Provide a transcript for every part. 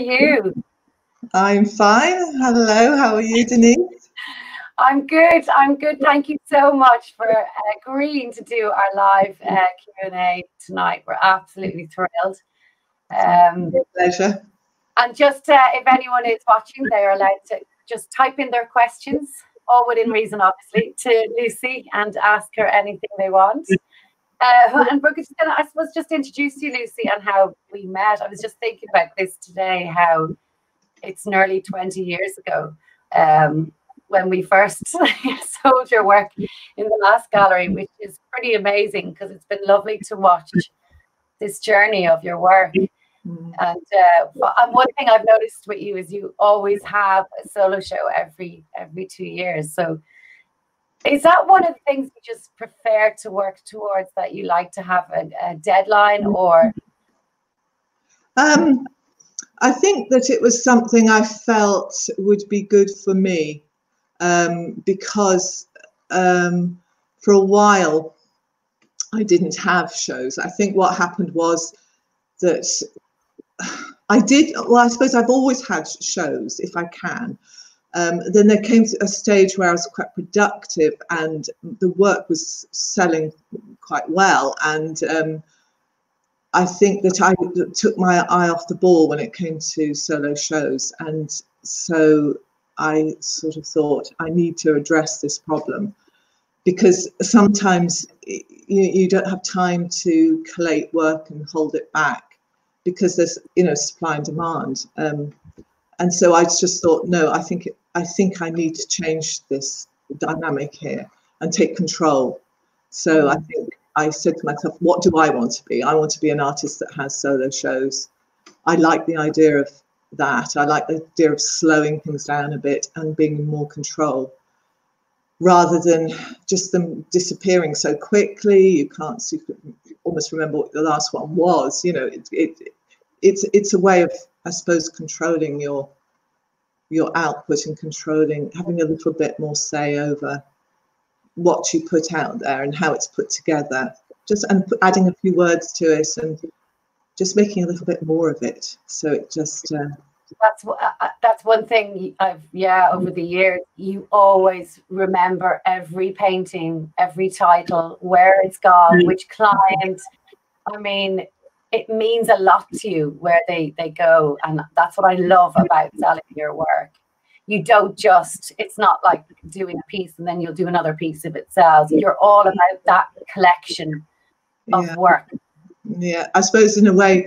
you? I'm fine. Hello, how are you, Denise? I'm good. I'm good. Thank you so much for agreeing to do our live uh, Q&A tonight. We're absolutely thrilled. Um, pleasure. And just uh, if anyone is watching, they are allowed to just type in their questions, all within reason, obviously, to Lucy and ask her anything they want. Uh, and we're just gonna, I suppose, just introduce you, Lucy, and how we met. I was just thinking about this today, how it's nearly 20 years ago um, when we first sold your work in the last gallery, which is pretty amazing because it's been lovely to watch this journey of your work. And, uh, one thing I've noticed with you is you always have a solo show every every two years. So is that one of the things you just prefer to work towards that you like to have a, a deadline or? Um, I think that it was something I felt would be good for me um, because um, for a while I didn't have shows. I think what happened was that I did, well, I suppose I've always had shows if I can, um, then there came a stage where I was quite productive and the work was selling quite well. And um, I think that I took my eye off the ball when it came to solo shows. And so I sort of thought I need to address this problem because sometimes you, you don't have time to collate work and hold it back because there's, you know, supply and demand. Um, and so I just thought, no, I think I think I need to change this dynamic here and take control. So I think I said to myself, what do I want to be? I want to be an artist that has solo shows. I like the idea of that. I like the idea of slowing things down a bit and being in more control rather than just them disappearing so quickly. You can't see, almost remember what the last one was. You know, it, it, it's, it's a way of, I suppose, controlling your your output and controlling, having a little bit more say over what you put out there and how it's put together. Just and adding a few words to it and just making a little bit more of it. So it just. Uh, that's uh, uh, that's one thing I've yeah over the years you always remember every painting, every title, where it's gone, mm. which client. I mean, it means a lot to you where they they go and that's what i love about selling your work. You don't just it's not like doing a piece and then you'll do another piece if it sells. You're all about that collection of yeah. work. Yeah i suppose in a way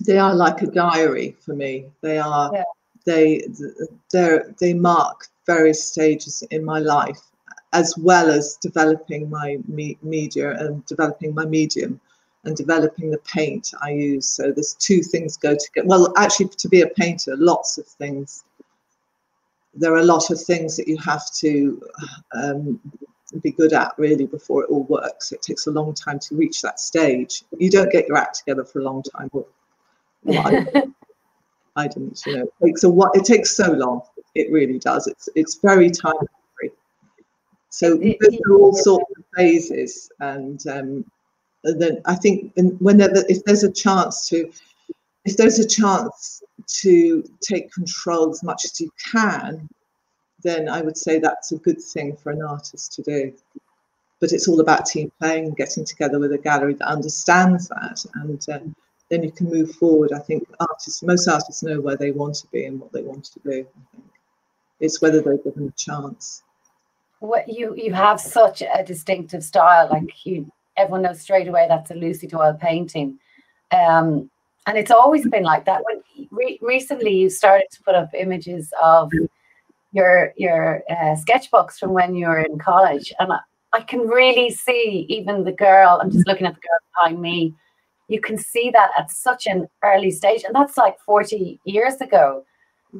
they are like a diary for me. They are yeah. they they they mark various stages in my life as well as developing my me- media and developing my medium and developing the paint I use. So there's two things go together. Well, actually, to be a painter, lots of things. There are a lot of things that you have to um, be good at really before it all works. It takes a long time to reach that stage. You don't get your act together for a long time. Well, I, I didn't. You know, it takes a what? It takes so long. It really does. It's it's very time. So go through all sorts of phases, and um, then I think when if there's a chance to, if there's a chance to take control as much as you can, then I would say that's a good thing for an artist to do. But it's all about team playing and getting together with a gallery that understands that, and uh, then you can move forward. I think artists, most artists know where they want to be and what they want to do. It's whether they're given a chance. What you you have such a distinctive style, like you everyone knows straight away that's a Lucy Doyle painting. Um, and it's always been like that. When re- recently you started to put up images of your your uh, sketchbooks from when you were in college, and I, I can really see even the girl. I'm just looking at the girl behind me. You can see that at such an early stage, and that's like 40 years ago.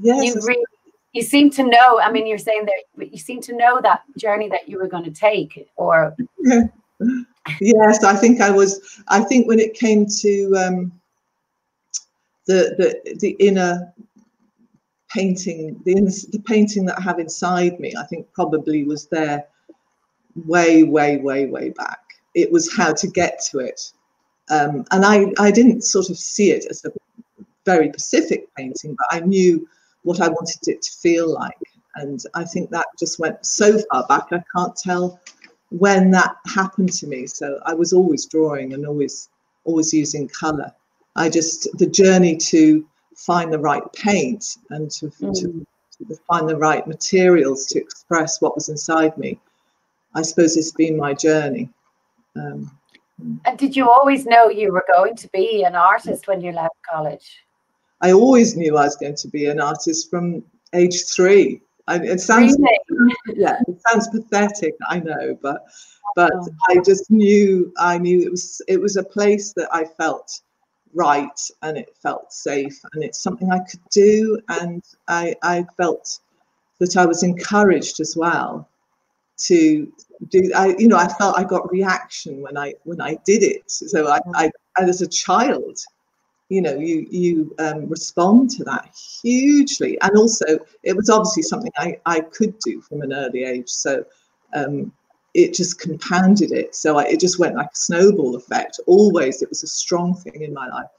Yes, you really you seem to know. I mean, you're saying that you seem to know that journey that you were going to take, or yes, I think I was. I think when it came to um, the the the inner painting, the the painting that I have inside me, I think probably was there way, way, way, way back. It was how to get to it, um, and I I didn't sort of see it as a very specific painting, but I knew what I wanted it to feel like. And I think that just went so far back, I can't tell when that happened to me. So I was always drawing and always, always using color. I just, the journey to find the right paint and to, mm. to, to find the right materials to express what was inside me, I suppose it's been my journey. Um, and did you always know you were going to be an artist when you left college? I always knew I was going to be an artist from age three. I, it sounds yeah, it sounds pathetic, I know, but but oh. I just knew I knew it was it was a place that I felt right and it felt safe and it's something I could do and I I felt that I was encouraged as well to do I you know I felt I got reaction when I when I did it so I, I as a child you know you you um, respond to that hugely. And also it was obviously something I, I could do from an early age. So um, it just compounded it. So I, it just went like a snowball effect. Always it was a strong thing in my life.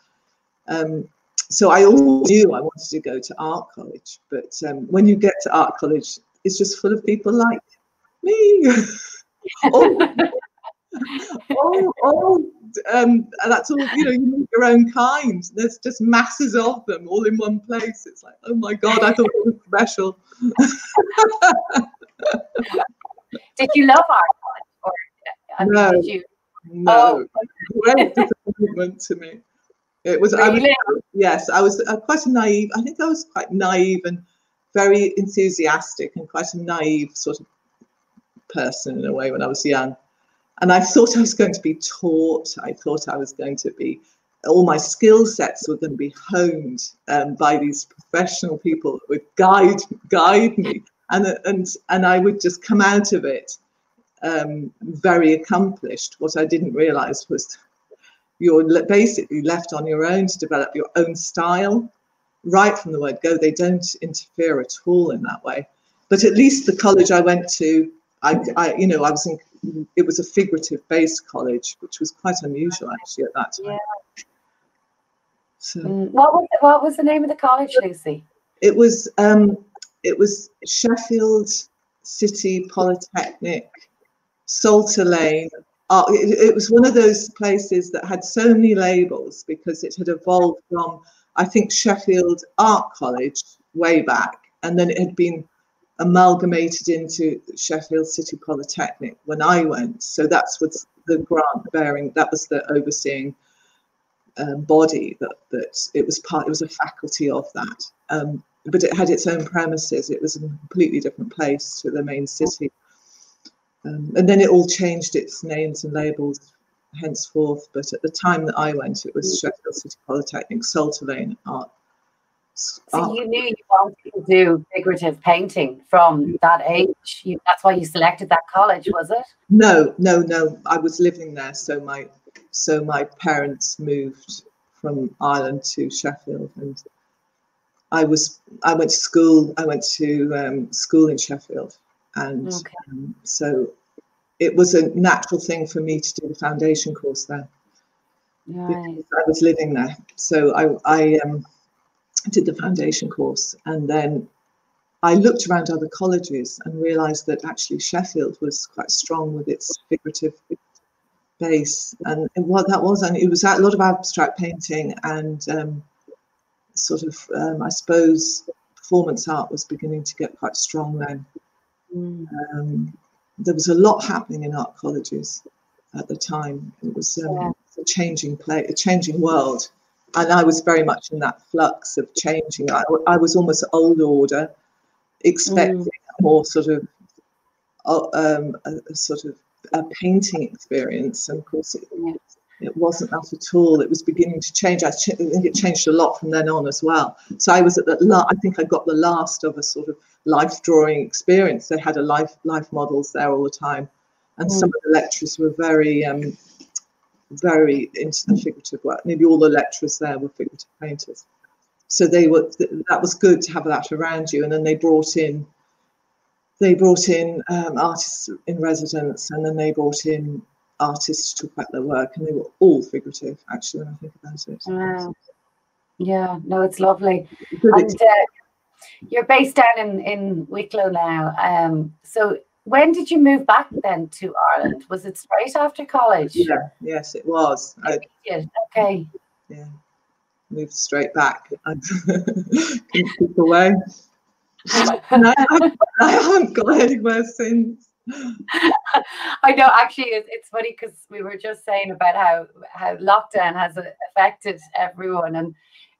Um, so I always knew I wanted to go to art college. But um, when you get to art college it's just full of people like me oh, oh um, that's all, you know, you make your own kind. There's just masses of them all in one place. It's like, oh my God, I thought it was special. did you love art? Or, I mean, no, did you? no. Oh. Great disappointment to me. It was, really? I was, yes, I was uh, quite a naive, I think I was quite naive and very enthusiastic and quite a naive sort of person in a way when I was young. And I thought I was going to be taught, I thought I was going to be, all my skill sets were going to be honed um, by these professional people that would guide, guide me. And, and, and I would just come out of it um, very accomplished. What I didn't realize was you're basically left on your own to develop your own style right from the word go. They don't interfere at all in that way. But at least the college I went to, I, I you know, I was in it was a figurative based college, which was quite unusual actually at that time. Yeah. So, mm. what was the, what was the name of the college, Lucy? It was um, it was Sheffield City Polytechnic, Psalter Lane. Uh, it, it was one of those places that had so many labels because it had evolved from, I think, Sheffield Art College way back, and then it had been amalgamated into Sheffield City Polytechnic when I went. So that's what the grant bearing, that was the overseeing um, body that, that it was part, it was a faculty of that. Um, but it had its own premises. It was a completely different place to the main city. Um, and then it all changed its names and labels henceforth. But at the time that I went, it was Sheffield City Polytechnic, Psalter Lane Art so oh. you knew you wanted to do figurative painting from that age. You, that's why you selected that college, was it? No, no, no. I was living there, so my so my parents moved from Ireland to Sheffield, and I was I went to school. I went to um, school in Sheffield, and okay. um, so it was a natural thing for me to do the foundation course there. Right. I was living there, so I I um did the foundation course and then I looked around other colleges and realized that actually Sheffield was quite strong with its figurative base. And what that was, and it was a lot of abstract painting and um, sort of, um, I suppose, performance art was beginning to get quite strong then. Mm. Um, there was a lot happening in art colleges at the time. It was um, yeah. a changing play, a changing world and I was very much in that flux of changing. I, I was almost old order, expecting mm. more sort of uh, um, a, a, sort of a painting experience, and of course it, it wasn't that at all. It was beginning to change. I ch- think it changed a lot from then on as well. So I was at the la- I think I got the last of a sort of life drawing experience. They had a life life models there all the time, and mm. some of the lecturers were very um, very into the figurative work. Nearly all the lecturers there were figurative painters. So they were that was good to have that around you. And then they brought in they brought in um, artists in residence, and then they brought in artists to talk about their work, and they were all figurative. Actually, when I think about it. Wow. Yeah, no, it's lovely. And, uh, you're based down in, in Wicklow now. Um, so when did you move back then to Ireland? Was it straight after college? Yeah, yes, it was. I, yeah, okay. Yeah, moved straight back. I couldn't keep away. and I, haven't, I haven't got anywhere since. I know. Actually, it's, it's funny because we were just saying about how how lockdown has affected everyone, and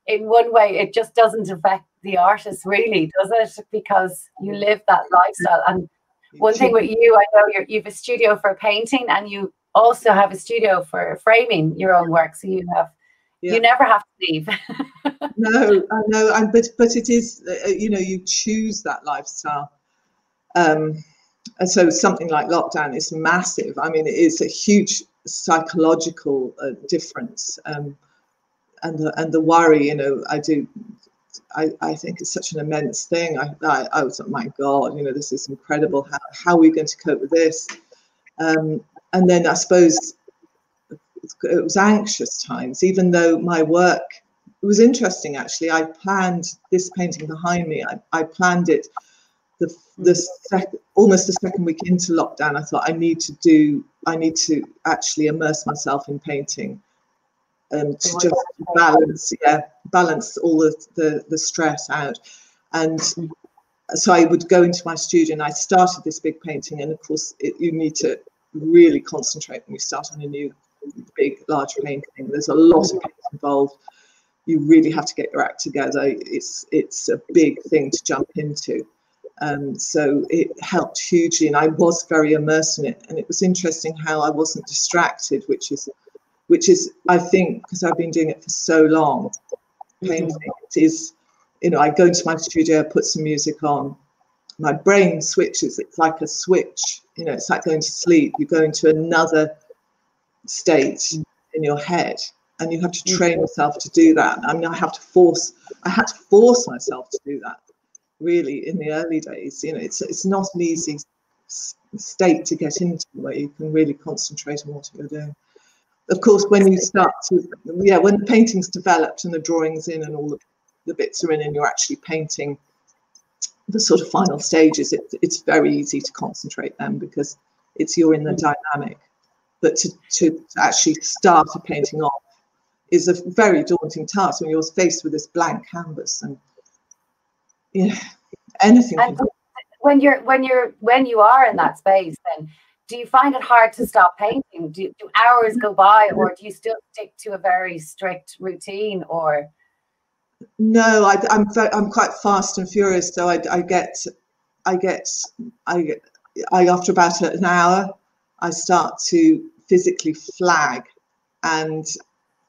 in one way, it just doesn't affect the artist, really, does it? Because you live that lifestyle. And one thing with you, I know you have a studio for painting, and you also have a studio for framing your own work. So you have yeah. you never have to leave. no, I know, and but but it is uh, you know you choose that lifestyle. Um, and so something like lockdown is massive. I mean, it is a huge psychological uh, difference. Um, and the and the worry, you know, I do. I, I think it's such an immense thing. I, I, I was like, my God, you know, this is incredible. How, how are we going to cope with this? Um, and then I suppose it was anxious times, even though my work, it was interesting actually. I planned this painting behind me, I, I planned it the, the sec- almost the second week into lockdown. I thought I need to do, I need to actually immerse myself in painting um, to just balance, yeah, balance all of the, the stress out. And so I would go into my studio and I started this big painting. And of course, it, you need to really concentrate when you start on a new big, large painting. There's a lot of people involved. You really have to get your act together. It's it's a big thing to jump into. Um, so it helped hugely, and I was very immersed in it. And it was interesting how I wasn't distracted, which is which is, I think, because I've been doing it for so long, painting, mm-hmm. it is, you know, I go into my studio, put some music on, my brain switches. It's like a switch, you know, it's like going to sleep. You go into another state in your head and you have to train mm-hmm. yourself to do that. I mean, I have to force, I had to force myself to do that really in the early days. You know, it's, it's not an easy state to get into where you can really concentrate on what you're doing of course, when you start to, yeah, when the painting's developed and the drawings in and all the, the bits are in and you're actually painting the sort of final stages, it, it's very easy to concentrate then because it's you're in the mm. dynamic. But to, to, to actually start a painting off is a very daunting task when you're faced with this blank canvas and yeah, anything. And when you're when you're when you are in that space, then do you find it hard to stop painting? Do, do hours go by, or do you still stick to a very strict routine? Or no, I, am I'm, I'm quite fast and furious. So I, I get I get I I after about an hour, I start to physically flag, and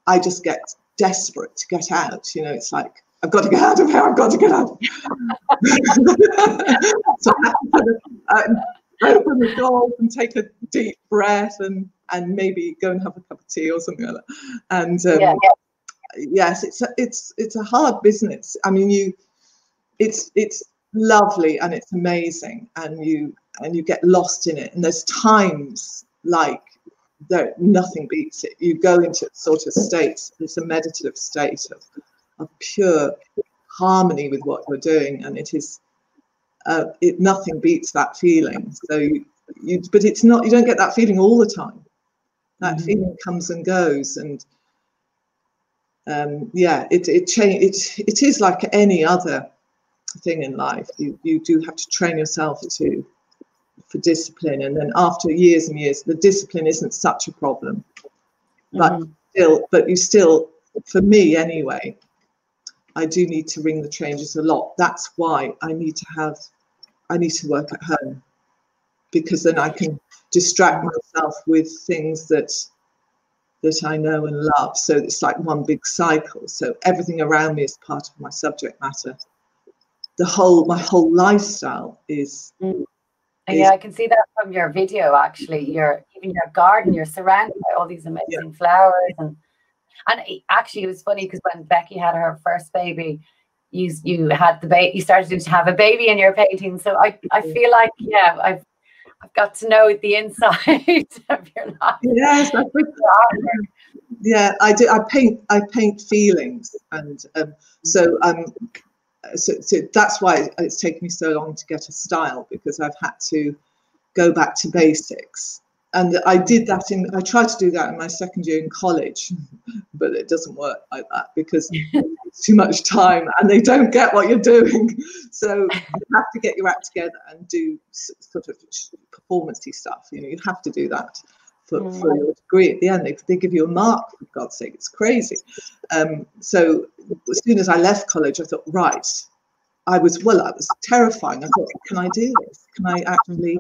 I just get desperate to get out. You know, it's like I've got to get out of here. I've got to get out. so open the door and take a deep breath and and maybe go and have a cup of tea or something like that. And um, yeah. yes, it's a, it's it's a hard business. I mean, you, it's it's lovely and it's amazing, and you and you get lost in it. And there's times like that nothing beats it. You go into sort of state. It's a meditative state of of pure harmony with what you're doing, and it is uh, it nothing beats that feeling. So you, you, but it's not you don't get that feeling all the time. That mm-hmm. feeling comes and goes, and um, yeah, it it change it it is like any other thing in life. You you do have to train yourself to for discipline, and then after years and years, the discipline isn't such a problem. But mm-hmm. still, but you still, for me anyway, I do need to ring the changes a lot. That's why I need to have I need to work at home because then I can distract myself with things that that I know and love. So it's like one big cycle. So everything around me is part of my subject matter. The whole my whole lifestyle is. Mm. Yeah, I can see that from your video. Actually, your even your garden, you're surrounded by all these amazing yeah. flowers, and and actually, it was funny because when Becky had her first baby, you you had the baby you started to have a baby in your painting so i i feel like yeah i've i've got to know the inside of your life yes yeah, I do. I paint. I paint feelings, and um, so um, so, so that's why it's taken me so long to get a style because I've had to go back to basics. And I did that in, I tried to do that in my second year in college, but it doesn't work like that because it's too much time and they don't get what you're doing. So you have to get your act together and do sort of performancey stuff. You know, you have to do that for, mm. for your degree at the end. They, they give you a mark, for God's sake, it's crazy. Um, so as soon as I left college, I thought, right, I was, well, I was terrifying. I thought, can I do this? Can I actually,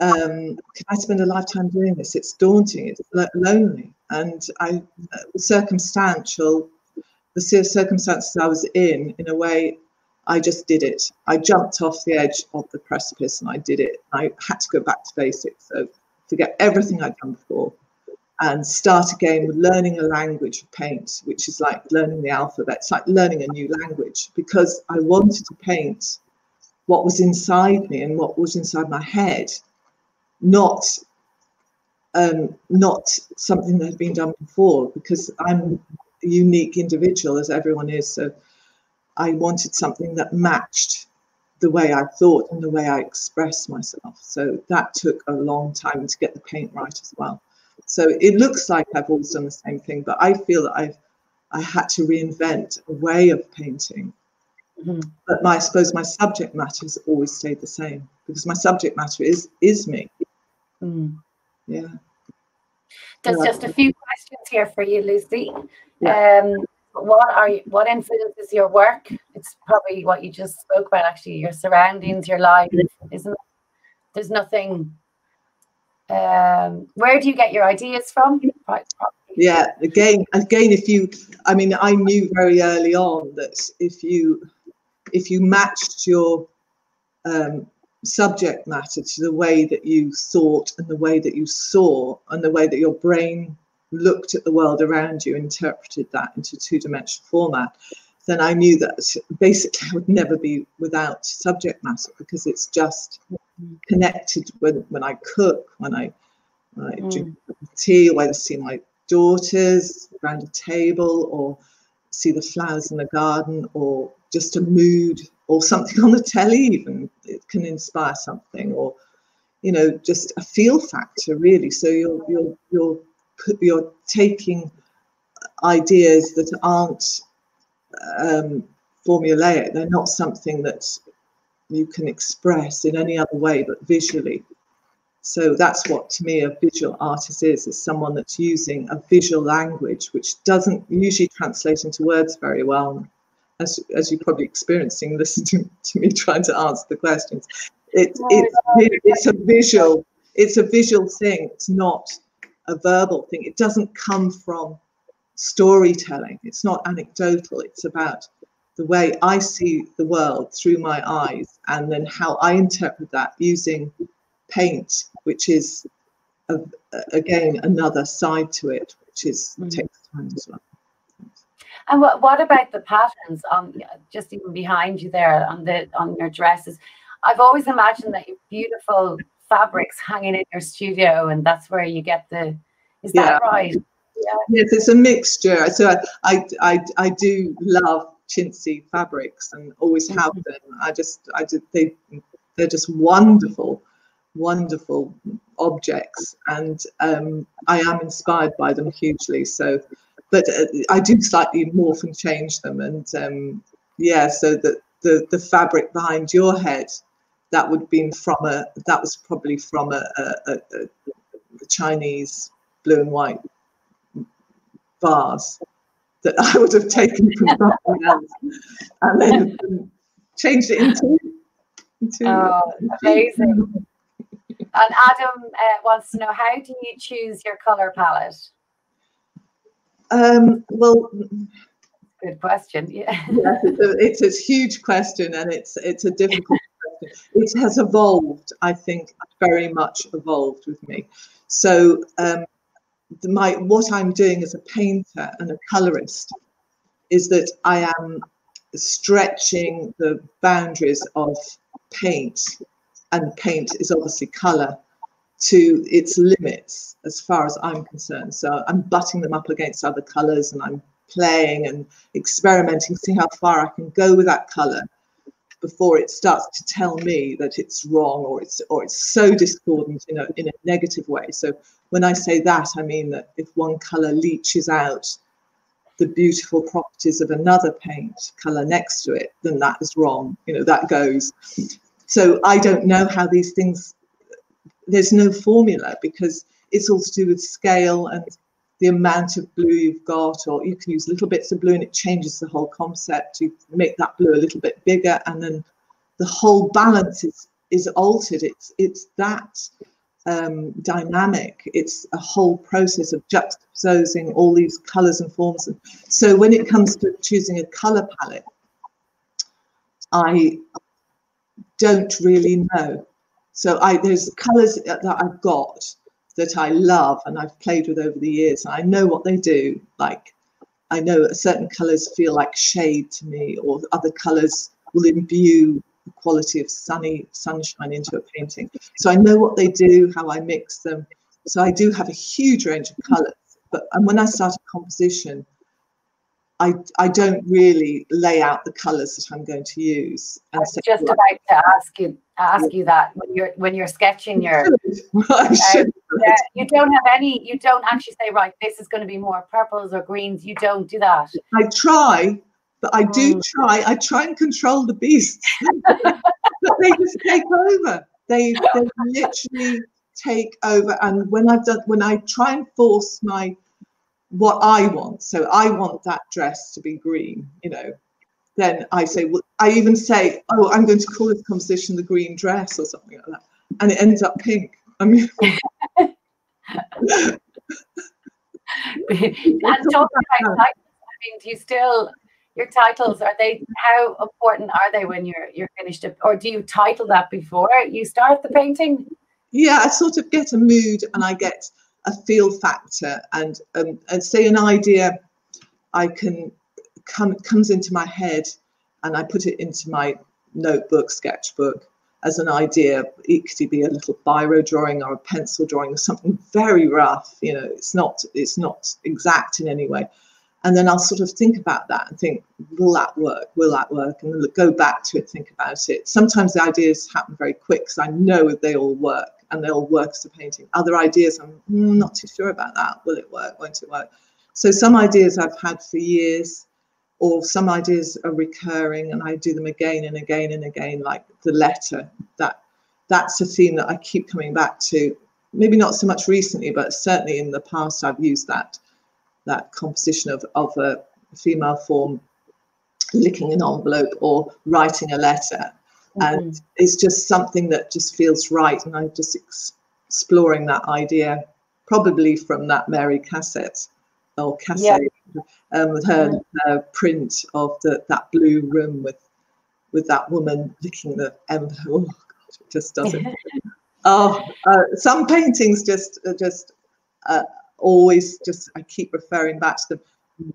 um, can I spend a lifetime doing this? It's daunting, it's lonely. And I, uh, circumstantial, the circumstances I was in, in a way, I just did it. I jumped off the edge of the precipice and I did it. I had to go back to basics. So forget everything I'd done before and start again with learning a language of paint, which is like learning the alphabet. It's like learning a new language because I wanted to paint what was inside me and what was inside my head, not um, not something that had been done before because I'm a unique individual as everyone is. So I wanted something that matched the way I thought and the way I expressed myself. So that took a long time to get the paint right as well. So it looks like I've always done the same thing, but I feel that I've I had to reinvent a way of painting. Mm-hmm. But my, I suppose my subject matter has always stayed the same because my subject matter is is me. Mm. Yeah. There's yeah. just a few questions here for you, Lucy. Yeah. Um, what are you, what influences your work? It's probably what you just spoke about, actually, your surroundings, your life, isn't it? There's nothing. Um, where do you get your ideas from? Yeah, again, again, if you, I mean, I knew very early on that if you, if you matched your um, subject matter to the way that you thought and the way that you saw and the way that your brain looked at the world around you, interpreted that into two-dimensional format, then I knew that basically I would never be without subject matter because it's just connected when, when I cook, when I, when I mm. drink tea, or whether see my daughters around a table or see the flowers in the garden or just a mood or something on the telly even it can inspire something or you know just a feel factor really so you're you're you're you're taking ideas that aren't um, formulaic. They're not something that you can express in any other way but visually. So that's what to me a visual artist is, is someone that's using a visual language which doesn't usually translate into words very well. As, as you're probably experiencing listening to, to me trying to answer the questions. It, it's, it's a visual, it's a visual thing. It's not a verbal thing. It doesn't come from storytelling. It's not anecdotal. It's about the way I see the world through my eyes and then how I interpret that using paint, which is a, again another side to it, which is mm-hmm. takes time as well. And what, what about the patterns on just even behind you there on the on your dresses? I've always imagined that beautiful fabrics hanging in your studio, and that's where you get the. Is yeah. that right? Yeah. Yes, it's a mixture. So I, I, I, do love chintzy fabrics and always mm-hmm. have them. I just, I did, they, they're just wonderful, wonderful objects, and um, I am inspired by them hugely. So, but uh, I do slightly morph and change them, and um, yeah, so that the the fabric behind your head that would have been from a that was probably from a, a, a, a Chinese blue and white vase that I would have taken from something else and then changed it into. into oh, amazing. and Adam uh, wants to know how do you choose your color palette? Um, well, good question. Yeah, yes, it's, a, it's a huge question, and it's it's a difficult question. it has evolved, I think, very much evolved with me. So um, the, my what I'm doing as a painter and a colorist is that I am stretching the boundaries of paint, and paint is obviously color. To its limits as far as I'm concerned. So I'm butting them up against other colours and I'm playing and experimenting, see how far I can go with that colour before it starts to tell me that it's wrong or it's or it's so discordant in a in a negative way. So when I say that, I mean that if one colour leaches out the beautiful properties of another paint colour next to it, then that is wrong. You know, that goes. So I don't know how these things there's no formula because it's all to do with scale and the amount of blue you've got, or you can use little bits of blue and it changes the whole concept. You make that blue a little bit bigger, and then the whole balance is is altered. It's it's that um, dynamic. It's a whole process of juxtaposing all these colours and forms. And so when it comes to choosing a colour palette, I don't really know. So I there's colours that I've got that I love and I've played with over the years. And I know what they do. Like I know certain colours feel like shade to me, or other colours will imbue the quality of sunny sunshine into a painting. So I know what they do, how I mix them. So I do have a huge range of colours. But and when I start a composition, I, I don't really lay out the colours that I'm going to use. And so, just about to ask you ask you that when you're when you're sketching your uh, yeah, you don't have any you don't actually say right this is going to be more purples or greens. You don't do that. I try but i do mm. try i try and control the beasts. But they just take over. They they literally take over. And when i've done when i try and force my what i want so i want that dress to be green you know then I say, well, I even say, oh, I'm going to call this composition the green dress or something like that. And it ends up pink. I mean, and talking about titles, I mean, do you still your titles are they how important are they when you're you're finished or do you title that before you start the painting? Yeah, I sort of get a mood and I get a feel factor and um, and say an idea I can come comes into my head and I put it into my notebook, sketchbook as an idea. It could be a little biro drawing or a pencil drawing or something very rough. You know, it's not it's not exact in any way. And then I'll sort of think about that and think, will that work? Will that work? And then go back to it, think about it. Sometimes the ideas happen very quick because I know they all work and they'll work as a painting. Other ideas, I'm mm, not too sure about that. Will it work? Won't it work? So some ideas I've had for years or some ideas are recurring and I do them again and again and again, like the letter. That that's a theme that I keep coming back to. Maybe not so much recently, but certainly in the past I've used that that composition of, of a female form licking an envelope or writing a letter. Mm-hmm. And it's just something that just feels right. And I'm just ex- exploring that idea, probably from that Mary Cassatt or Cassatt. Yeah um, with her, her print of the, that blue room with with that woman licking the envelope. Oh God, it just doesn't. oh, uh, some paintings just just uh, always just I keep referring back to them.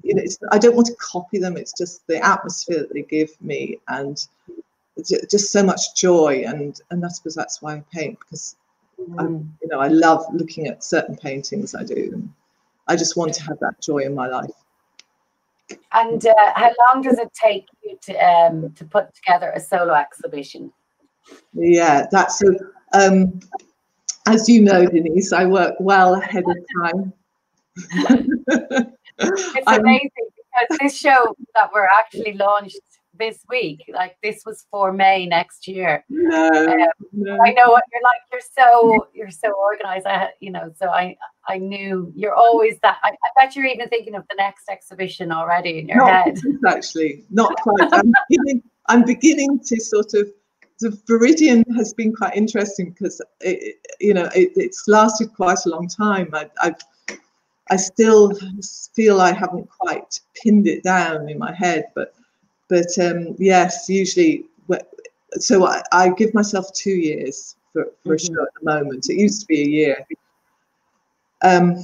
You know, it's I don't want to copy them. It's just the atmosphere that they give me, and just so much joy. And and I suppose that's why I paint because mm. I, you know I love looking at certain paintings. I do. And I just want to have that joy in my life. And uh, how long does it take you to um, to put together a solo exhibition? Yeah, that's a, um, as you know, Denise. I work well ahead of time. it's amazing because this show that we're actually launched this week. Like this was for May next year. No, um, no. I know what you're like. You're so you're so organized. I you know so I I knew you're always that. I, I bet you're even thinking of the next exhibition already in your not head. Actually, not quite. I'm beginning, I'm beginning to sort of. The Viridian has been quite interesting because it, you know it, it's lasted quite a long time. I, I've I still feel I haven't quite pinned it down in my head, but but um, yes, usually, so I, I, give myself two years for, for mm-hmm. a show at the moment. It used to be a year. Um,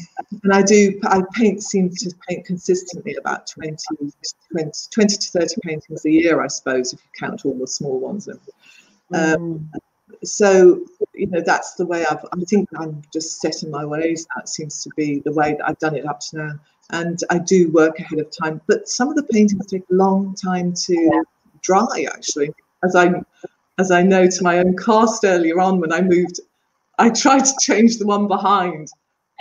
and I do, I paint, seem to paint consistently about 20, 20, 20 to 30 paintings a year, I suppose, if you count all the small ones. Um, mm. so you know that's the way I've. I think I'm just set in my ways. That seems to be the way that I've done it up to now. And I do work ahead of time, but some of the paintings take a long time to dry. Actually, as I as I know to my own cost earlier on when I moved, I tried to change the one behind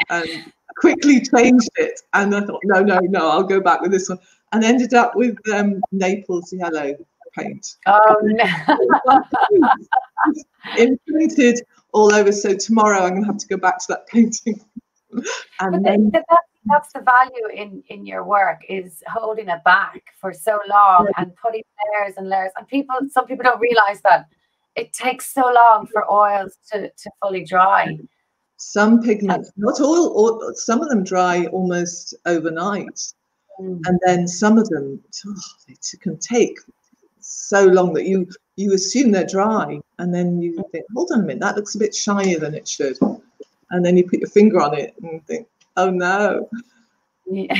and quickly changed it. And I thought, no, no, no, I'll go back with this one. And ended up with um, Naples yellow paint. Oh no! imprinted all over. So tomorrow I'm going to have to go back to that painting. and then, that, that's the value in in your work is holding it back for so long and putting layers and layers. And people, some people don't realize that it takes so long for oils to to fully dry. Some pigments, not all, all some of them dry almost overnight. Mm. And then some of them, oh, they can take so long that you you assume they're dry and then you think hold on a minute that looks a bit shinier than it should and then you put your finger on it and think oh no yeah.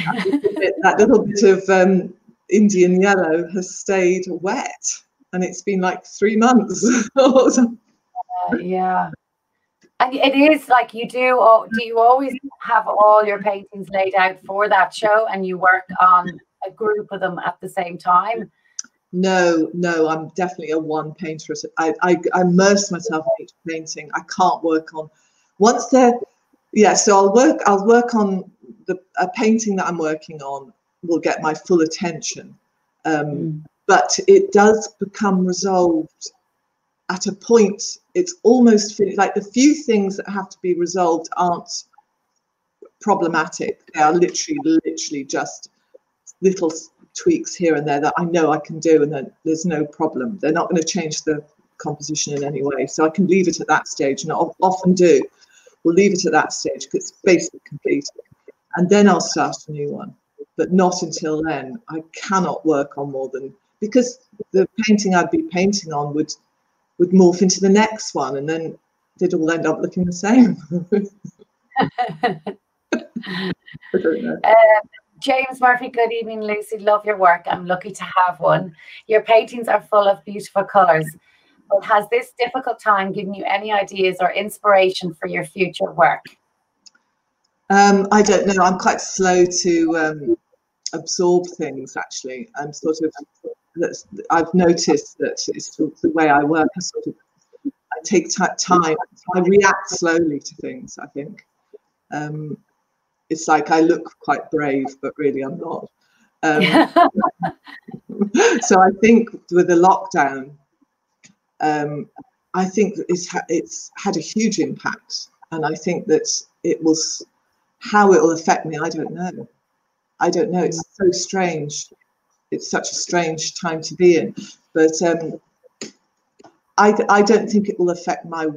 that, little bit, of um, indian yellow has stayed wet and it's been like three months uh, yeah and it is like you do do you always have all your paintings laid out for that show and you work on a group of them at the same time no, no, I'm definitely a one painter. I, I, I immerse myself in each painting. I can't work on once they're yeah. So I'll work. I'll work on the a painting that I'm working on will get my full attention, um, mm. but it does become resolved at a point. It's almost finished. Like the few things that have to be resolved aren't problematic. They are literally, literally just little tweaks here and there that I know I can do and there's no problem. They're not going to change the composition in any way. So I can leave it at that stage and I often do. We'll leave it at that stage because it's basically complete. And then I'll start a new one. But not until then. I cannot work on more than because the painting I'd be painting on would would morph into the next one and then they'd all end up looking the same. Um, James Murphy, good evening, Lucy. Love your work. I'm lucky to have one. Your paintings are full of beautiful colours. Has this difficult time given you any ideas or inspiration for your future work? Um, I don't know. I'm quite slow to um, absorb things. Actually, I'm sort of. I've noticed that it's the way I work. I sort of. I take time. I react slowly to things. I think. Um, it's like I look quite brave, but really I'm not. Um, so I think with the lockdown, um, I think it's ha- it's had a huge impact, and I think that it was how it will affect me. I don't know. I don't know. It's so strange. It's such a strange time to be in, but um, I I don't think it will affect my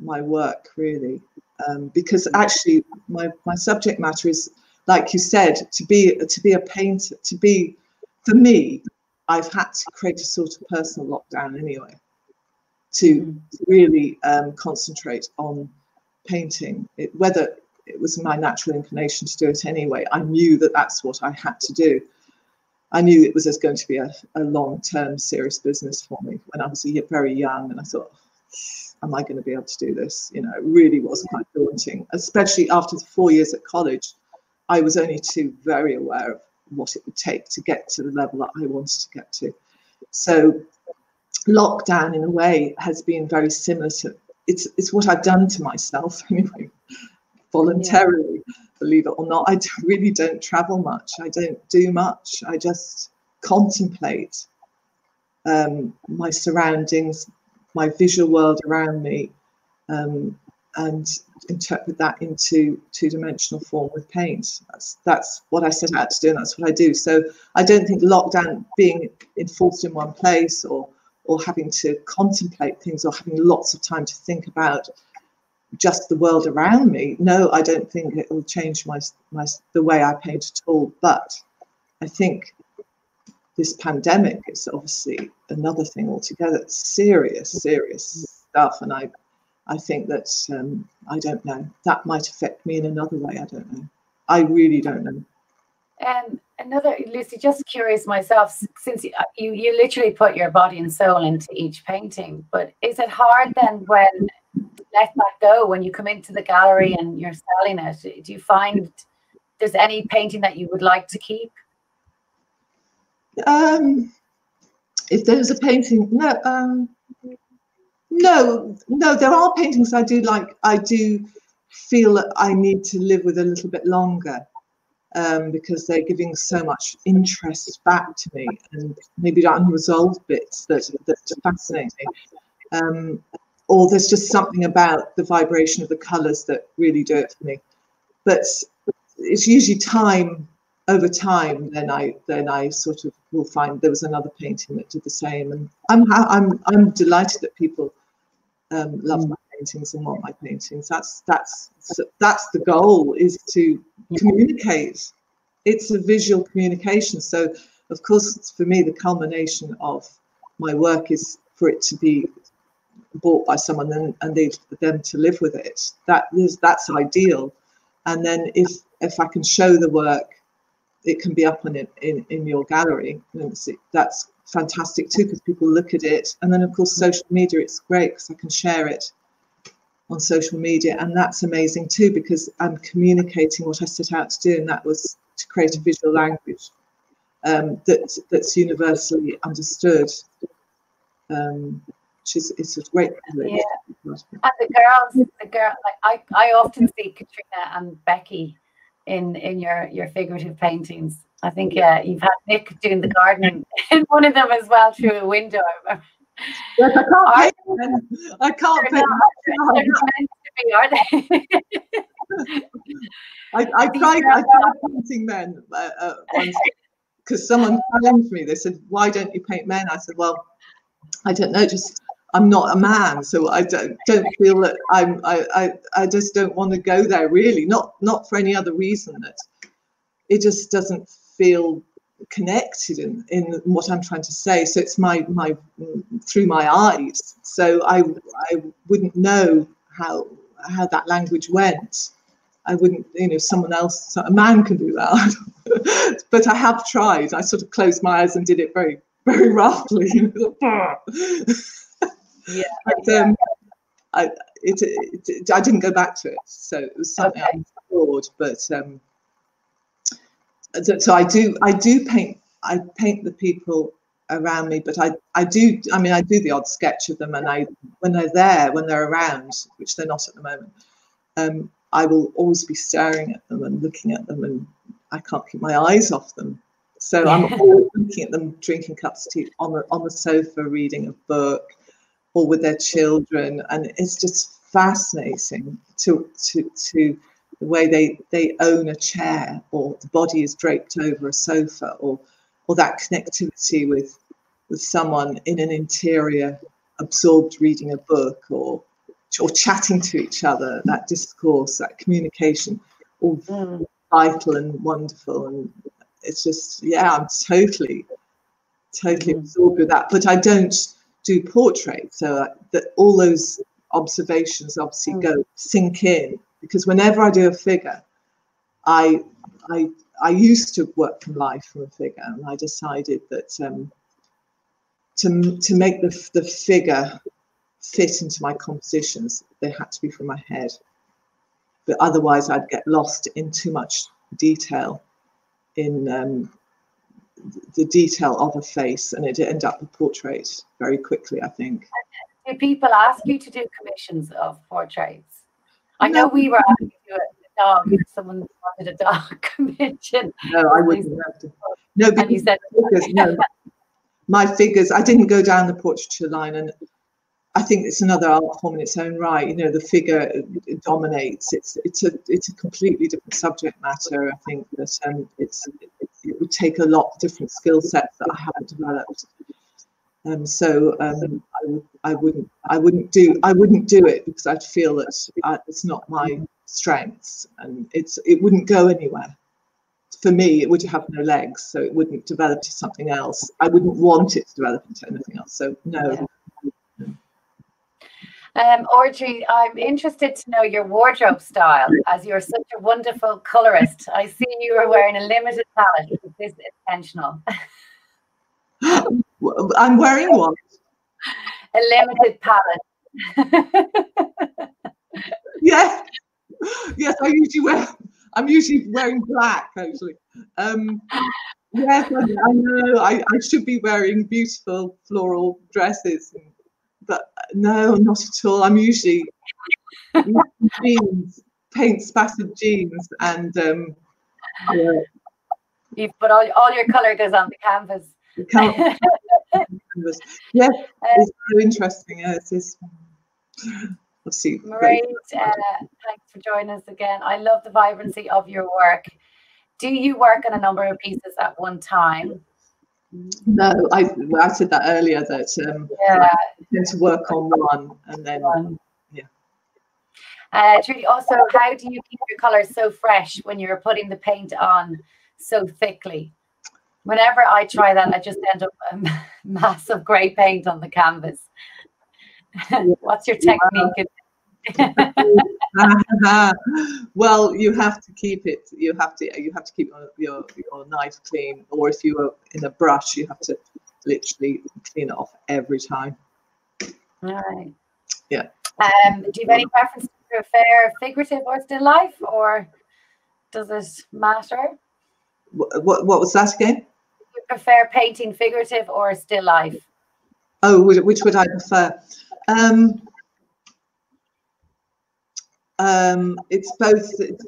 my work really um, because actually my, my subject matter is like you said to be to be a painter to be for me i've had to create a sort of personal lockdown anyway to mm. really um, concentrate on painting it, whether it was my natural inclination to do it anyway i knew that that's what i had to do i knew it was going to be a, a long-term serious business for me when i was very young and i thought am I going to be able to do this? You know, it really was quite daunting, especially after the four years at college. I was only too very aware of what it would take to get to the level that I wanted to get to. So lockdown in a way has been very similar to it's it's what I've done to myself anyway, voluntarily, yeah. believe it or not. I really don't travel much. I don't do much. I just contemplate um, my surroundings, my visual world around me um, and interpret that into two-dimensional form with paint. That's that's what I set out to do, and that's what I do. So I don't think lockdown being enforced in one place or or having to contemplate things or having lots of time to think about just the world around me. No, I don't think it will change my my the way I paint at all. But I think this pandemic is obviously another thing altogether. It's serious, serious stuff, and I, I think that um, I don't know that might affect me in another way. I don't know. I really don't know. Um, another Lucy, just curious myself, since you, you you literally put your body and soul into each painting, but is it hard then when let that go when you come into the gallery and you're selling it? Do you find there's any painting that you would like to keep? Um, if there's a painting, no, um, no, no. There are paintings I do like. I do feel that I need to live with a little bit longer um, because they're giving so much interest back to me and maybe unresolved bits that, that fascinate me. Um, or there's just something about the vibration of the colours that really do it for me. But it's usually time over time. Then I then I sort of will find there was another painting that did the same, and I'm I'm I'm delighted that people um, love my paintings and want my paintings. That's that's that's the goal is to communicate. It's a visual communication. So of course, for me, the culmination of my work is for it to be bought by someone and, and they them to live with it. That is that's ideal. And then if if I can show the work, it can be up on it in, in your gallery. That's fantastic too because people look at it. And then of course social media, it's great because I can share it on social media, and that's amazing too because I'm communicating what I set out to do, and that was to create a visual language um, that that's universally understood. Um, which is it's a great privilege. Yeah. And the girls, the girl, like I, I often see Katrina and Becky in in your your figurative paintings. I think uh, you've had Nick doing the gardening in one of them as well through a window. Yes, I can't paint. I can't paint them. They're not meant to be, are they? I, I tried, I tried painting men uh, uh, once because someone challenged me. They said, "Why don't you paint men?" I said, "Well, I don't know. Just I'm not a man, so I don't don't feel that I'm. I I, I just don't want to go there. Really, not not for any other reason that it just doesn't feel connected in, in what I'm trying to say. So it's my my through my eyes. So I I wouldn't know how how that language went. I wouldn't, you know, someone else, a man can do that. but I have tried. I sort of closed my eyes and did it very, very roughly. yeah. But, um, I, it, it, I didn't go back to it. So it was something okay. I explored, but um, so I do I do paint I paint the people around me, but I I do I mean I do the odd sketch of them, and I when they're there when they're around, which they're not at the moment, um, I will always be staring at them and looking at them, and I can't keep my eyes off them. So I'm always looking at them drinking cups of tea on the on the sofa, reading a book, or with their children, and it's just fascinating to to to the way they they own a chair or the body is draped over a sofa or or that connectivity with with someone in an interior absorbed reading a book or or chatting to each other that discourse that communication all mm. vital and wonderful and it's just yeah i'm totally totally mm. absorbed with that but i don't do portraits so uh, that all those observations obviously mm. go sink in because whenever I do a figure, I I I used to work from life from a figure, and I decided that um, to to make the the figure fit into my compositions, they had to be from my head. But otherwise, I'd get lost in too much detail in um, the detail of a face, and it'd end up a portrait very quickly. I think. Do people ask you to do commissions of portraits? I know we were asked to do it a dog if someone wanted a dog commission. No, I wouldn't have to. No, because, you said figures, no. my figures, I didn't go down the portraiture line and I think it's another art form in its own right. You know, the figure dominates. It's it's a it's a completely different subject matter. I think that um, it's it, it would take a lot of different skill sets that I haven't developed. Um, so um, I, I, wouldn't I wouldn't do I wouldn't do it because I'd feel that it's not my strengths and it's it wouldn't go anywhere. For me, it would have no legs, so it wouldn't develop to something else. I wouldn't want it to develop into anything else. So no. Yeah. Um, Audrey, I'm interested to know your wardrobe style as you're such a wonderful colorist. I see you are wearing a limited palette. Is this intentional? I'm wearing one. A limited palette. yes. Yes, I usually wear I'm usually wearing black actually. Um, yes, I, I know I, I should be wearing beautiful floral dresses but no, not at all. I'm usually jeans, paint spattered jeans, and um, yeah. you put all, all your colour goes on the canvas. The canvas. yes, uh, it's so interesting. Yes, it's obviously great. Uh, thanks for joining us again. I love the vibrancy of your work. Do you work on a number of pieces at one time? No, I, I said that earlier that um, yeah. I tend to work on one and then one. yeah. Uh, Trudy, also, how do you keep your colours so fresh when you're putting the paint on so thickly? Whenever I try that, I just end up a massive grey paint on the canvas. What's your technique? well, you have to keep it. You have to. You have to keep your, your your knife clean, or if you are in a brush, you have to literally clean it off every time. Right. Yeah. Um, do you have any preference to a fair figurative or still life, or does it matter? What, what, what was that again? Prefer painting figurative or still life? Oh, which would I prefer? Um, um, it's both it's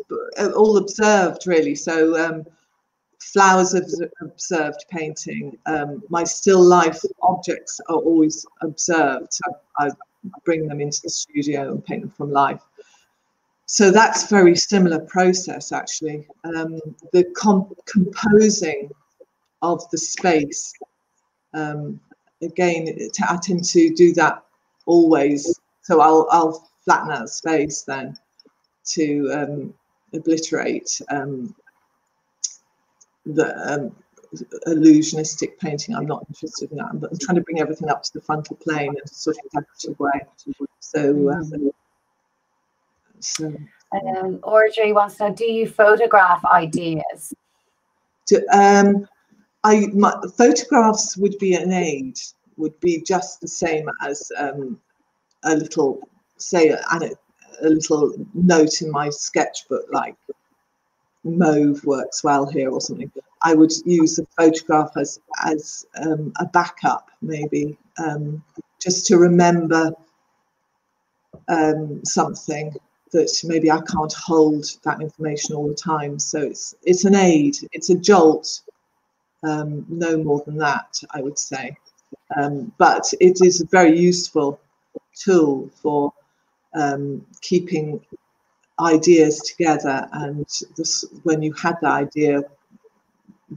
all observed really. So um, flowers of observed painting. Um, my still life objects are always observed. So I bring them into the studio and paint them from life. So that's very similar process actually. Um, the comp composing of the space. Um, again, I tend to do that always. So I'll I'll flatten out space then to um, obliterate um, the um, illusionistic painting. I'm not interested in that, but I'm trying to bring everything up to the frontal plane in a sort of decorative way. So, um, so um, Audrey wants to know: Do you photograph ideas? To, um, I my, photographs would be an aid. Would be just the same as um, a little, say, an, a little note in my sketchbook like mauve works well here or something. I would use the photograph as as um, a backup, maybe, um, just to remember um, something that maybe I can't hold that information all the time. So it's it's an aid, it's a jolt, um, no more than that, I would say. Um, but it is a very useful tool for um, keeping ideas together and this, when you had the idea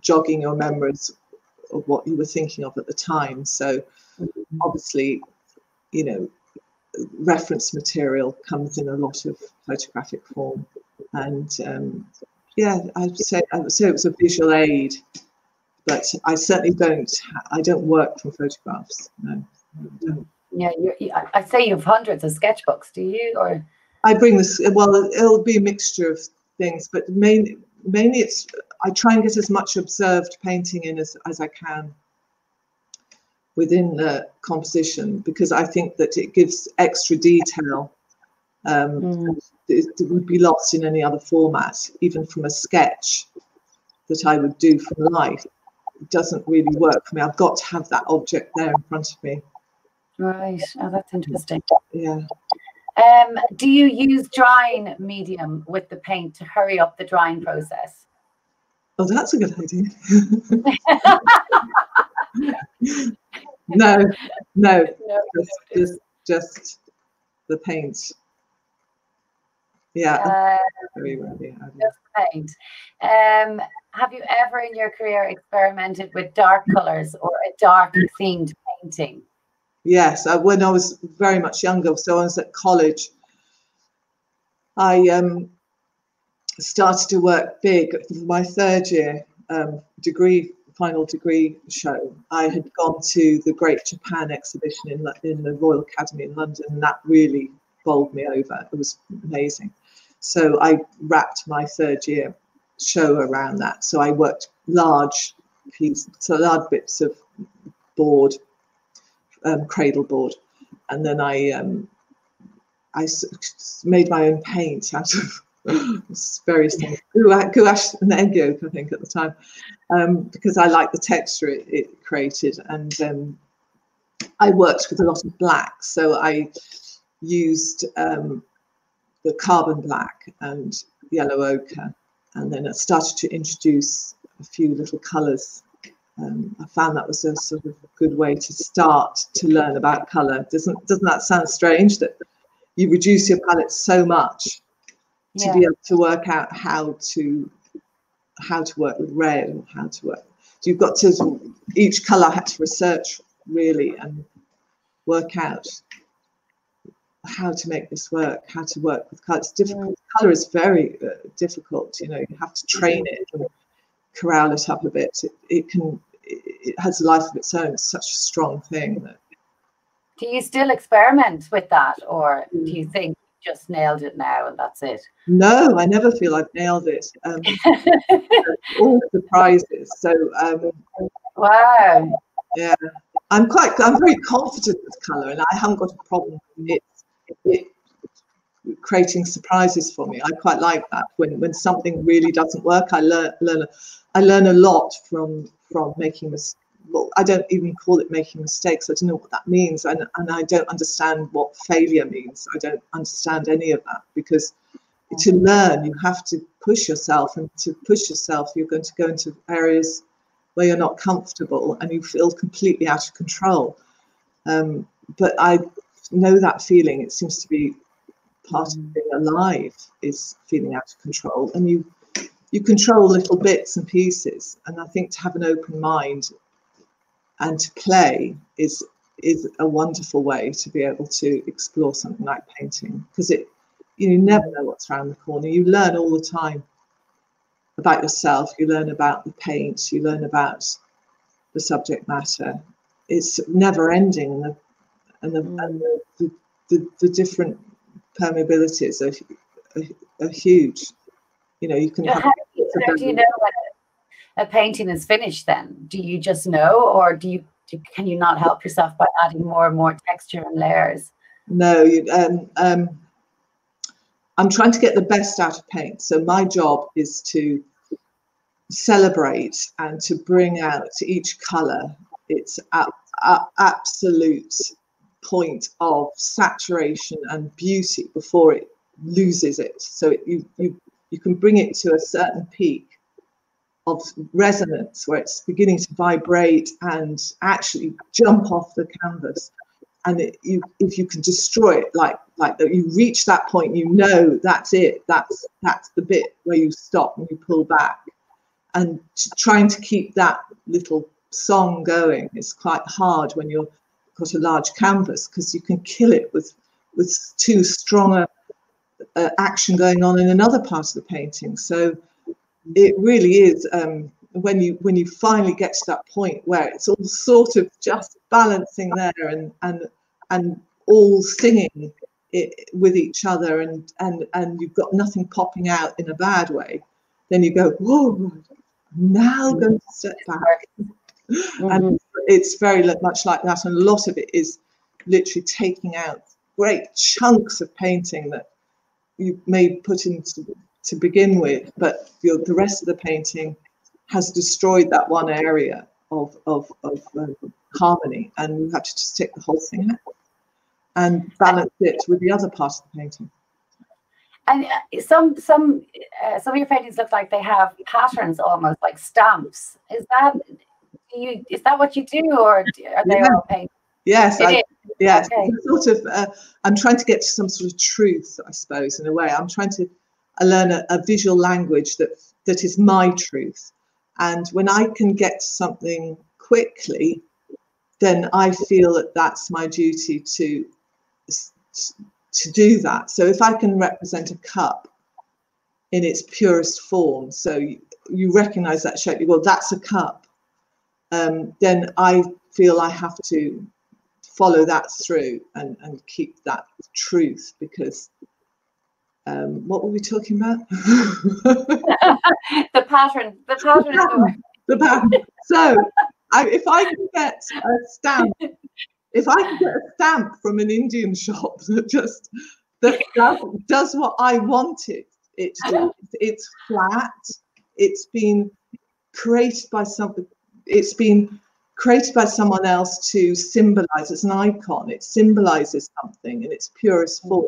jogging your memories of what you were thinking of at the time. So obviously you know reference material comes in a lot of photographic form. And um, yeah i'd say i would say it was a visual aid but i certainly don't i don't work from photographs no, yeah, you, I'd say you have hundreds of sketchbooks. Do you or? I bring this. Well, it'll be a mixture of things, but mainly, mainly it's. I try and get as much observed painting in as as I can within the composition because I think that it gives extra detail. Um, mm. it, it would be lost in any other format, even from a sketch that I would do from life. It doesn't really work for me. I've got to have that object there in front of me. Right. Oh, that's interesting. Yeah. Um, do you use drying medium with the paint to hurry up the drying process? Oh, that's a good idea. no, no, just, just, just the paint. Yeah. Uh, just paint. Um, have you ever in your career experimented with dark colors or a dark themed painting? Yes, I, when I was very much younger, so I was at college, I um, started to work big for my third year um, degree final degree show, I had gone to the Great Japan exhibition in, in the Royal Academy in London, and that really bowled me over. It was amazing. So I wrapped my third year show around that. So I worked large pieces, so large bits of board, um, cradle board, and then I um, I made my own paint out of various things, gouache and egg yolk, I think, at the time, um, because I liked the texture it, it created. And um, I worked with a lot of black, so I used um, the carbon black and yellow ochre, and then I started to introduce a few little colours. Um, I found that was a sort of good way to start to learn about colour. Doesn't doesn't that sound strange that you reduce your palette so much to yeah. be able to work out how to how to work with red and how to work. So you've got to each color had to research really and work out how to make this work, how to work with color. It's difficult. Yeah. Color is very uh, difficult. You know, you have to train it and corral it up a bit. It, it can. It, it has a life of its own. It's such a strong thing that do you still experiment with that, or do you think just nailed it now and that's it? No, I never feel I've nailed it. Um, all surprises. So, um, wow. Yeah, I'm quite. I'm very confident with colour, and I haven't got a problem with it, it creating surprises for me. I quite like that. When when something really doesn't work, I learn learn. I learn a lot from from making mistakes well, I don't even call it making mistakes. I don't know what that means, and and I don't understand what failure means. I don't understand any of that because to learn you have to push yourself, and to push yourself, you're going to go into areas where you're not comfortable and you feel completely out of control. Um, but I know that feeling. It seems to be part of mm. being alive is feeling out of control, and you you control little bits and pieces. And I think to have an open mind and to play is is a wonderful way to be able to explore something like painting because it you never know what's around the corner you learn all the time about yourself you learn about the paint you learn about the subject matter it's never ending the and the, mm. and the, the, the, different permeabilities are, are, are, huge. You know you can have, do you know when a painting is finished then? Do you just know or do you do, can you not help yourself by adding more and more texture and layers? No you, um, um, i'm trying to get the best out of paint. So my job is to celebrate and to bring out each color. Its a, a, absolute point of saturation and beauty before it loses it. So it, you, you you can bring it to a certain peak of resonance where it's beginning to vibrate and actually jump off the canvas. And it, you, if you can destroy it like like that you reach that point you know that's it that's that's the bit where you stop and you pull back. And trying to keep that little song going is quite hard when you've got a large canvas because you can kill it with with too strong a, action going on in another part of the painting so it really is um, when you when you finally get to that point where it's all sort of just balancing there and and and all singing it with each other and and and you've got nothing popping out in a bad way then you go whoa now mm-hmm. going to step back mm-hmm. and it's very much like that and a lot of it is literally taking out great chunks of painting that you may put into to begin with, but the, the rest of the painting has destroyed that one area of, of, of um, harmony, and you have to just take the whole thing out and balance it with the other part of the painting. And uh, some some uh, some of your paintings look like they have patterns almost like stamps. Is that you? Is that what you do, or are they yeah. all painted? Yes, I, yes. Okay. Sort of. Uh, I'm trying to get to some sort of truth, I suppose, in a way. I'm trying to I learn a, a visual language that that is my truth. And when I can get something quickly, then I feel that that's my duty to to do that. So if I can represent a cup in its purest form, so you, you recognize that shape, you go, that's a cup. Um, then I feel I have to follow that through and, and keep that truth because um, what were we talking about? the pattern. The pattern. The pattern. The pattern. So I, if I can get a stamp, if I can get a stamp from an Indian shop that just that does, does what I wanted it to do, it's flat. It's been created by something. It's been created by someone else to symbolize it's an icon it symbolizes something in its purest form.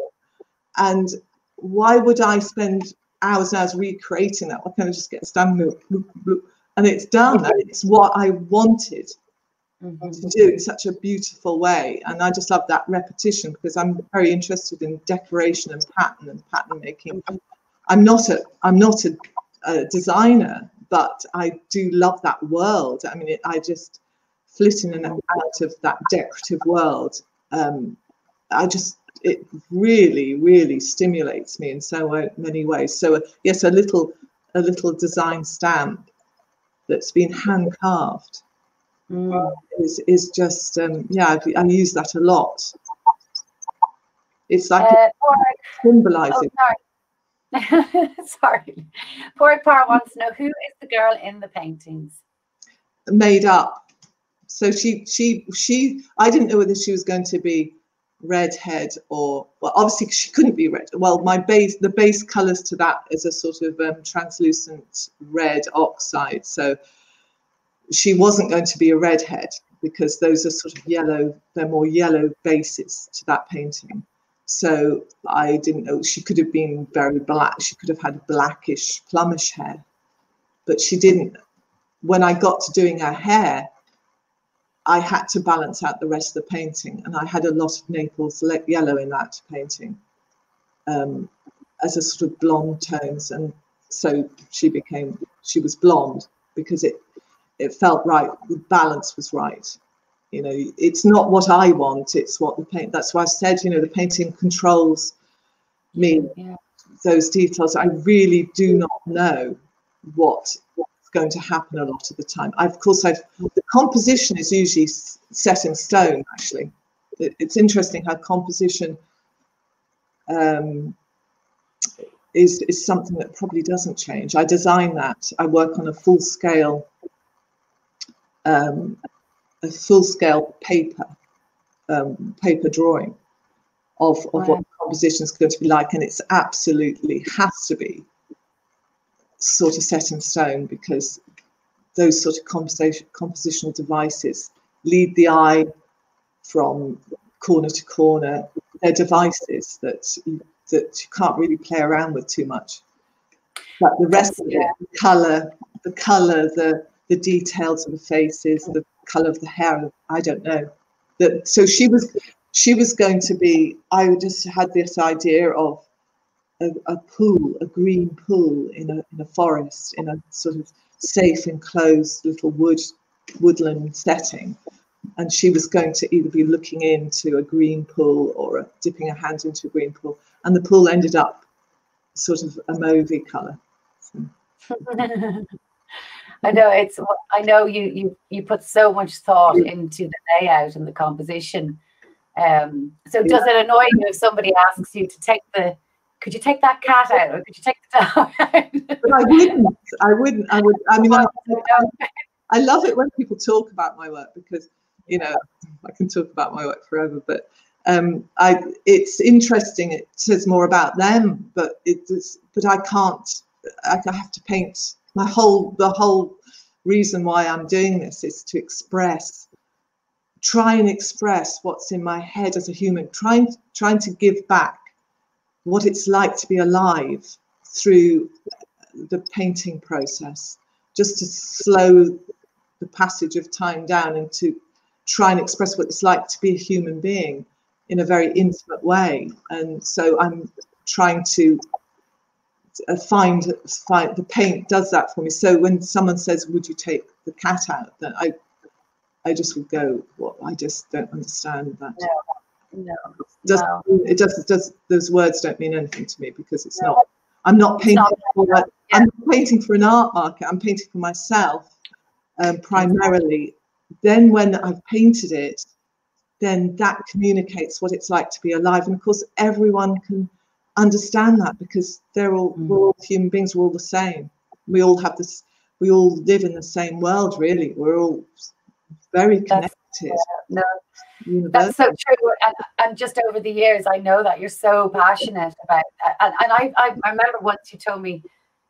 And why would i spend hours and hours recreating that? Why can't i just get a stamp and it's done and it's what i wanted mm-hmm. to do in such a beautiful way. And i just love that repetition because i'm very interested in decoration and pattern and pattern making. I'm not a i'm not a, a designer but i do love that world i mean it, i just flitting in and out of that decorative world, um, I just it really really stimulates me in so many ways. So uh, yes, a little a little design stamp that's been hand carved mm. is is just um, yeah I, I, use that a lot. It's like uh, symbolizing. Oh, sorry. Poor Par wants to know who is the girl in the paintings? Made up so she she she I didn't know whether she was going to be redhead or well obviously she couldn't be red well my base the base colors to that is a sort of um, translucent red oxide so she wasn't going to be a redhead because those are sort of yellow they're more yellow bases to that painting so i didn't know she could have been very black she could have had blackish plumish hair but she didn't when i got to doing her hair I had to balance out the rest of the painting, and I had a lot of Naples yellow in that painting um, as a sort of blonde tones, and so she became she was blonde because it it felt right. The balance was right. You know, it's not what I want; it's what the paint. That's why I said, you know, the painting controls me. Yeah. Those details, I really do not know what what's going to happen a lot of the time. I, of course, I've, the composition is usually set in stone, actually. It, it's interesting how composition um, is, is something that probably doesn't change. I design that. I work on a full scale, um, a full scale paper, um, paper drawing of, of what the composition is going to be like. And it's absolutely has to be sort of set in stone because those sort of composition, compositional devices lead the eye from corner to corner. They're devices that you, that you can't really play around with too much. But the rest of it, the color, the color, the the details of the faces, the color of the hair, I don't know. That so she was she was going to be. I just had this idea of a, a pool, a green pool in a, in a forest, in a sort of safe enclosed little wood woodland setting. And she was going to either be looking into a green pool or a, dipping her hand into a green pool. And the pool ended up sort of a mauvey colour. So. I know it's. I know you you you put so much thought into the layout and the composition. Um, so does it annoy you if somebody asks you to take the could you take that cat out or could you take the dog out? but I wouldn't. I wouldn't. I would. I mean, I, I, I love it when people talk about my work because, you know, I can talk about my work forever, but um, I, it's interesting. It says more about them, but it's, but I can't, I have to paint my whole, the whole reason why I'm doing this is to express, try and express what's in my head as a human, trying, trying to give back what it's like to be alive through the painting process, just to slow the passage of time down and to try and express what it's like to be a human being in a very intimate way. And so I'm trying to find, find the paint does that for me. So when someone says, "Would you take the cat out?" then I I just would go, "Well, I just don't understand that." Yeah. No, does no. it does does those words don't mean anything to me because it's no. not. I'm not painting. Not, for, yeah. I'm not painting for an art market. I'm painting for myself um, primarily then when I've painted it, then that communicates what it's like to be alive. And of course, everyone can understand that because they're all mm. we're all human beings. We're all the same. We all have this. We all live in the same world. Really, we're all very connected. That's, no, that's so true. And, and just over the years, I know that you're so passionate about. And, and I, I, I remember once you told me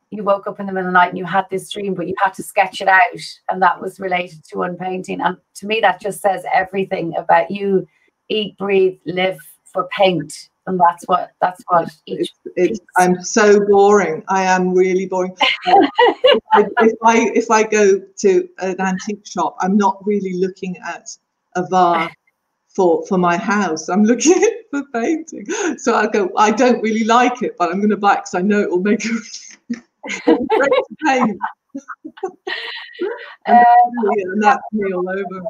you woke up in the middle of the night and you had this dream, but you had to sketch it out, and that was related to one painting. And to me, that just says everything about you. Eat, breathe, live for paint, and that's what that's what. It's, it's, I'm so boring. I am really boring. if, I, if I if I go to an antique shop, I'm not really looking at a vase for for my house. I'm looking for painting. So I go, I don't really like it, but I'm going to buy it because I know it will make a great paint. um, and that's me all over.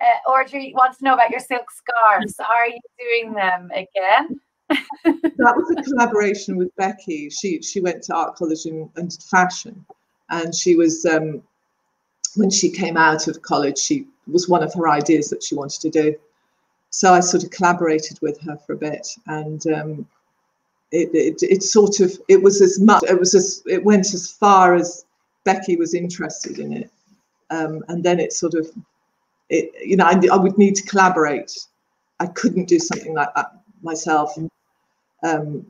Uh, Audrey wants to know about your silk scarves. Are you doing them again? that was a collaboration with Becky. She she went to art college and, and fashion, and she was um, when she came out of college, she was one of her ideas that she wanted to do. So I sort of collaborated with her for a bit, and um, it, it, it sort of it was as much it was as it went as far as Becky was interested in it, um, and then it sort of it you know I, I, would need to collaborate. I couldn't do something like that myself. Um,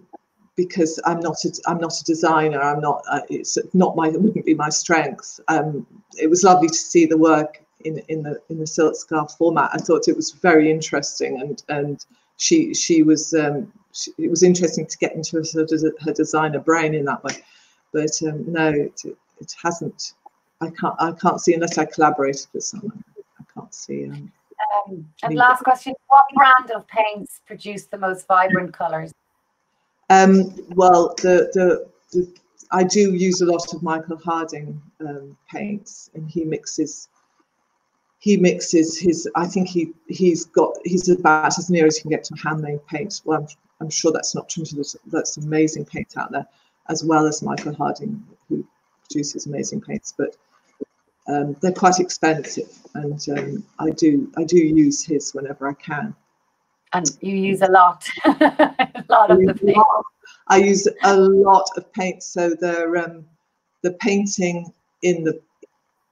because I'm not a, I'm not a designer. I'm not. Uh, it's not my. It wouldn't be my strength. Um, it was lovely to see the work in in the in the silk scarf format. I thought it was very interesting, and and she she was. Um, she, it was interesting to get into her, her designer brain in that way, but um, no, it, it hasn't. I can't I can't see unless I collaborated with someone. Can't see. Um, um, and last question: What brand of paints produce the most vibrant colours? Um, well, the, the, the I do use a lot of Michael Harding um, paints, and he mixes. He mixes his. I think he he's got. He's about as near as you can get to handmade paint. Well, I'm, I'm sure that's not true. There's, that's amazing paint out there, as well as Michael Harding, who produces amazing paints. But um, they're quite expensive, and um, I do I do use his whenever I can. And you use a lot, a lot of the paint. I use a lot of paint, so the um, the painting in the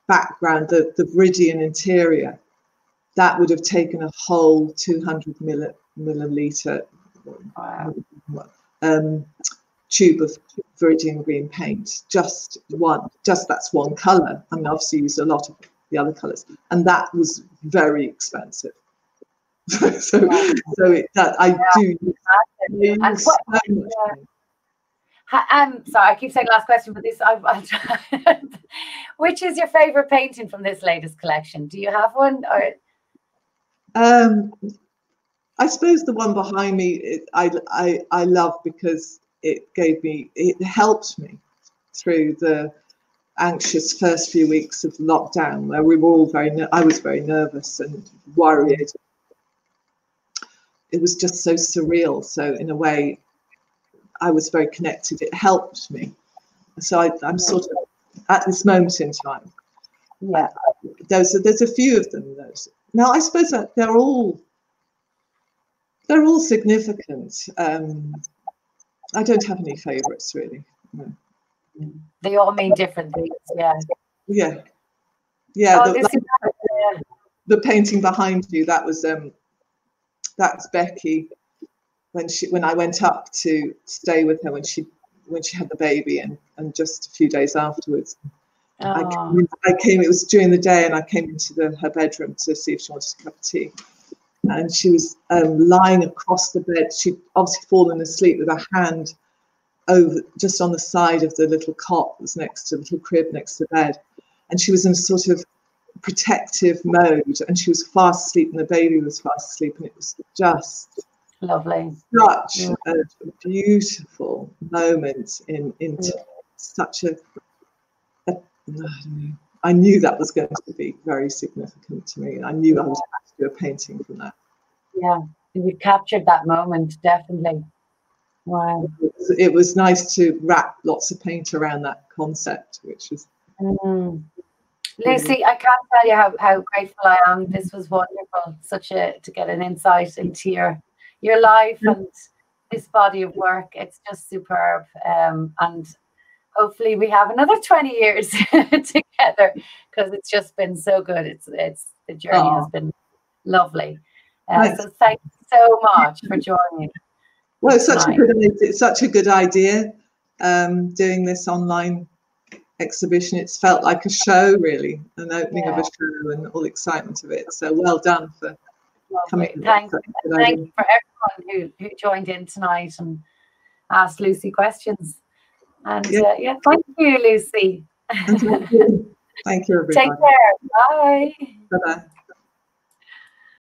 background, the the Viridian interior, that would have taken a whole 200 milli, milliliter wow. um, tube of Viridian green paint. Just one, just that's one color. I mean, obviously, use a lot of the other colors, and that was very expensive. so so it, that I yeah. do use and so yeah. Um, sorry, I keep saying last question, but this, I've, I've which is your favorite painting from this latest collection? Do you have one, or? Um, I suppose the one behind me, it, I, I, I love because it gave me, it helped me through the anxious first few weeks of lockdown, where we were all very, I was very nervous and worried it was just so surreal. So in a way, I was very connected. It helped me. So I, am sort of at this moment in time. Yeah. There's a, there's a few of them. Those now I suppose that they're all they're all significant. Um, I don't have any favourites really. No. They all mean different things. Yeah. Yeah. Yeah. Oh, the, like, is, the painting behind you that was um, that's Becky when she when I went up to stay with her when she when she had the baby and and just a few days afterwards. Oh. I, came, I came, it was during the day, and I came into the, her bedroom to see if she wanted a cup of tea. And she was um, lying across the bed. She'd obviously fallen asleep with her hand over just on the side of the little cot that was next to the little crib next to the bed. And she was in a sort of protective mode and she was fast asleep and the baby was fast asleep and it was just lovely such yeah. a beautiful moment in in yeah. such a, a I knew that was going to be very significant to me. I knew I was do a painting from that. Yeah, you captured that moment definitely. Wow. It was, it was, nice to wrap lots of paint around that concept, which is mm. Lucy, I can't tell you how, how grateful I am. This was wonderful. Such a to get an insight into your your life and this body of work. It's just superb. Um, and hopefully we have another 20 years together because it's just been so good. It's it's the journey has been lovely. Uh, so thank you so much for joining. Well, it's such a good it's such a good idea um, doing this online exhibition. It's felt like a show, really, an opening yeah. of a show and all the excitement of it. So well done for Lovely. coming. Thanks, thank you for everyone who, who joined in tonight and asked Lucy questions. And yeah, uh, yeah thank you, Lucy. thank you. Thank you, everybody. Take care. Bye. Bye-bye.